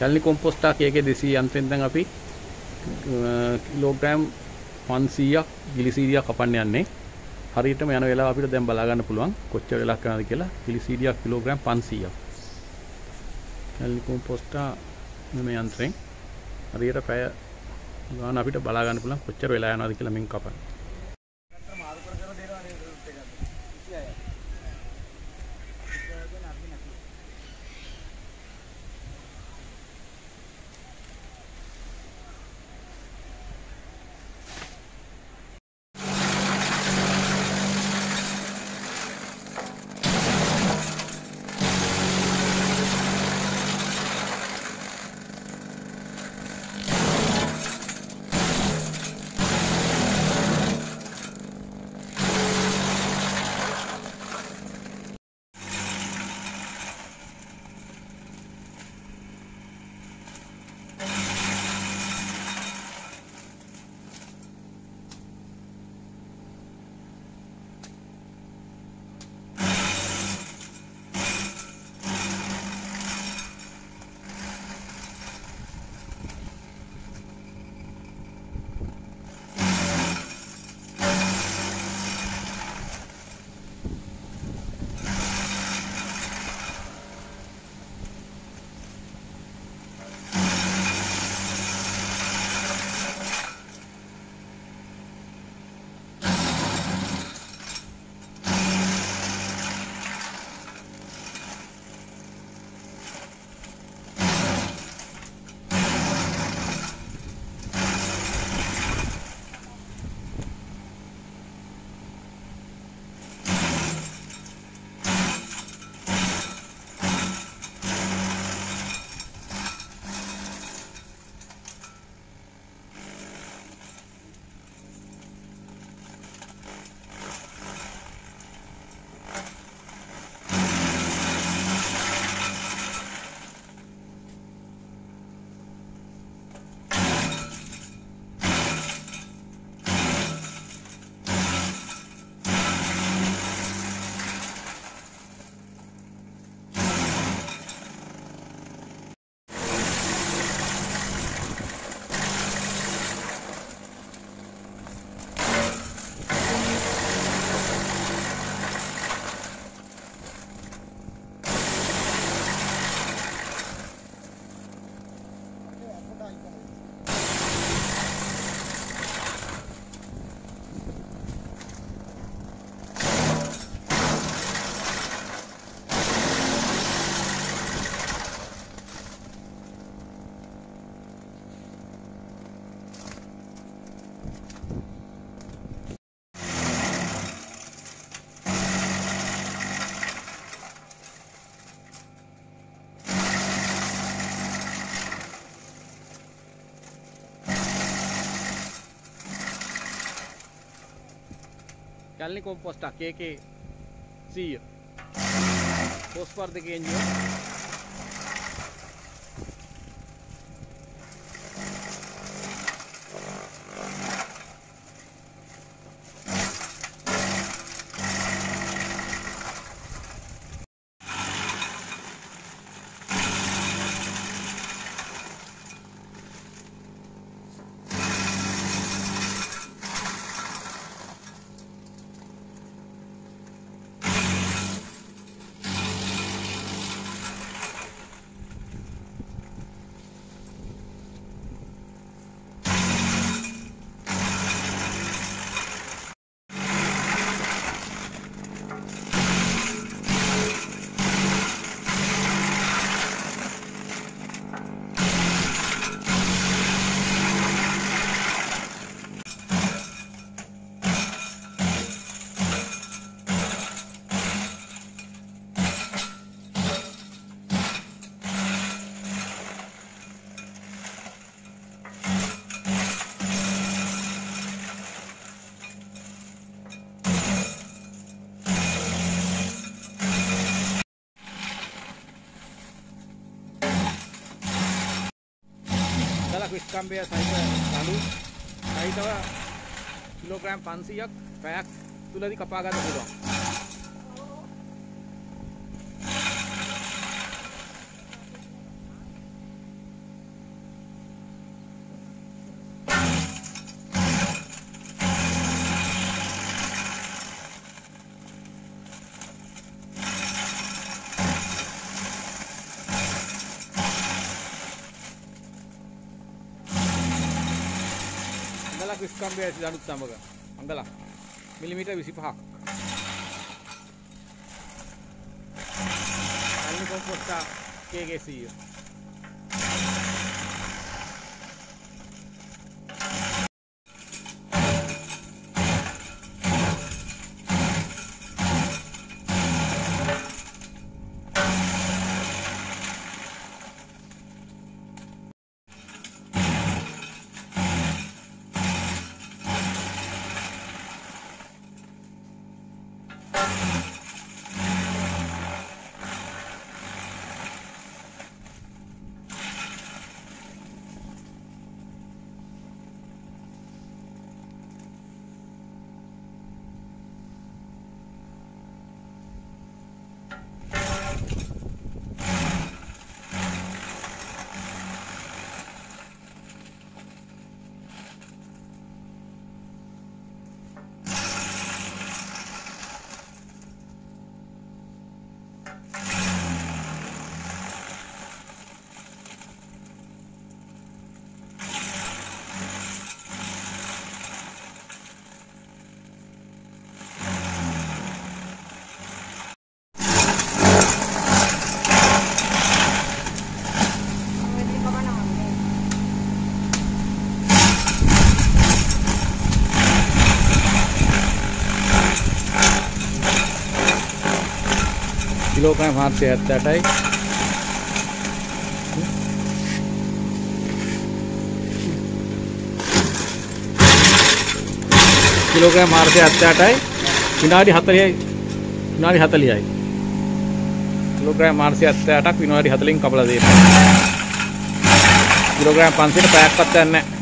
කැලණි කොම්පොස්ට් එකේ දෙසී යන්ත්‍රෙන් දැන් අපි කිලෝග්‍රෑම් 500ක් ගිලිසීරියක් කපන්න යන්නේ. හරියටම යන වෙලාව අපිට දැන් බලා ගන්න පුළුවන් කොච්චර වෙලාවක් යනවද කියලා. ගිලිසීරියක් කිලෝග්‍රෑම් 500ක් කැලණි කොම්පොස්ට් මේ යන්ත්‍රෙන් හරියට පැය ගාන අපිට බලා ගන්න පුළුවන් කොච්චර වෙලා යනවද කියලා මෙන් කපන්න. මාරු කර කර දෙනවා නේද රුට් එක. 26යි. කැලණි කොම්පොස්ටක් ඒකේ 100 පොස්පර් දෙකේ එන්ජිම දලක් විස්කම්බය සහිත රළු සහිතව කිලෝග්‍රෑම් 500ක් පැයක් තුලදී කපා ගන්න පුළුවන්. දාපු ස්කම්බය ඇති දනුත් සමග අඟලක් මිලිමීටර් 25ක් අල්ලි කොම්පොස්ටා KK100 කිලෝග්‍රෑම් 778යි කිලෝග්‍රෑම් 478යි විනාඩි 40යි විනාඩි 40යි කිලෝග්‍රෑම් 478ක් විනාඩි 40න් කපලා දෙන්න. කිලෝග්‍රෑම් 500ට පැයක්වත් යන්නේ නැහැ.